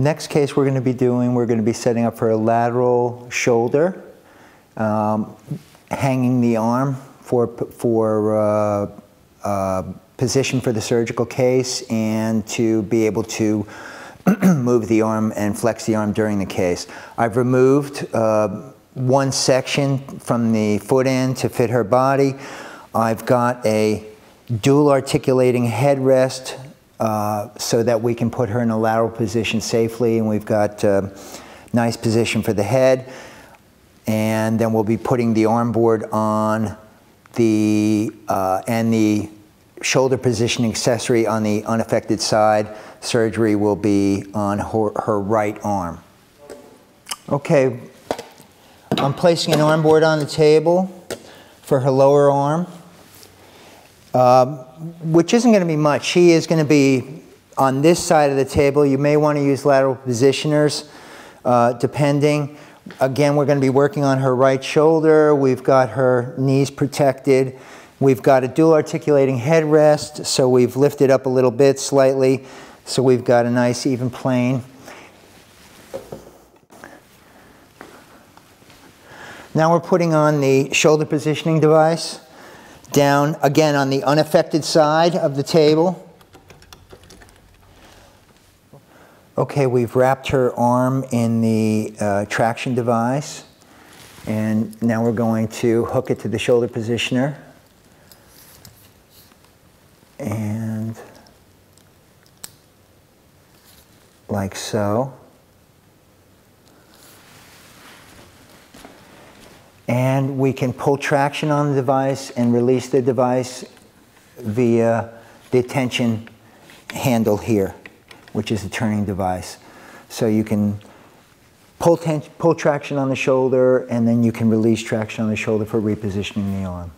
Next case we're going to be doing, we're going to be setting up for a lateral shoulder, um, hanging the arm for, for uh, uh, position for the surgical case and to be able to move the arm and flex the arm during the case. I've removed uh, one section from the foot end to fit her body. I've got a dual articulating headrest uh, so that we can put her in a lateral position safely and we've got uh, nice position for the head and then we'll be putting the arm board on the uh, and the shoulder positioning accessory on the unaffected side. Surgery will be on her, her right arm. Okay, I'm placing an arm board on the table for her lower arm, uh, which isn't going to be much. She is going to be on this side of the table. You may want to use lateral positioners, uh, depending. Again, we're going to be working on her right shoulder. We've got her knees protected. We've got a dual articulating headrest, so we've lifted up a little bit slightly, so we've got a nice even plane. Now we're putting on the shoulder positioning device down again on the unaffected side of the table. Okay, we've wrapped her arm in the uh, traction device and now we're going to hook it to the shoulder positioner and like so. And we can pull traction on the device and release the device via the tension handle here, which is the turning device. So you can pull, pull traction on the shoulder and then you can release traction on the shoulder for repositioning the arm.